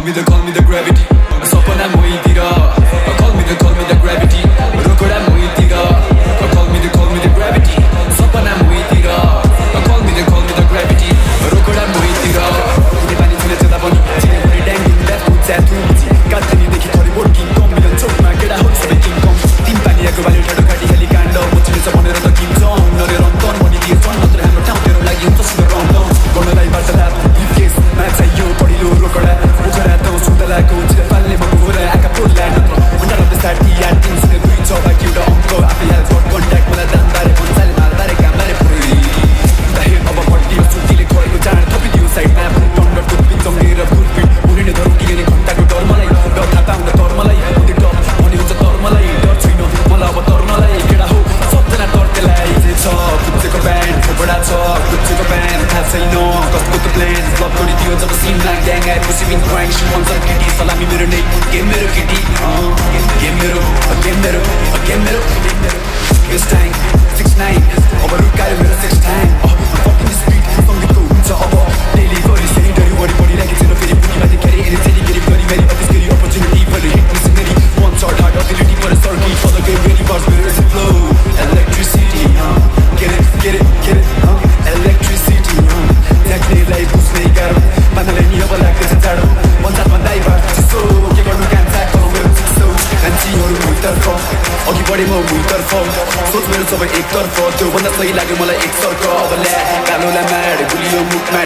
call me the gravity. Sopana moi tira. talk Look to the band, can't say no Got good to plan, flop 거리 뛰어잡아 신나게 앵알 부시빈 grind 시원스럽게 기 사람이 밀어내 깊게 밀어기디 uh. अघि बढी म भुलतर्फ सोच मेरो सबै एकतर्फ त्योभन्दा सही लाग्यो मलाई एकतर्फ अब ल्या कालोलाई म्याड गुलियो मुखमा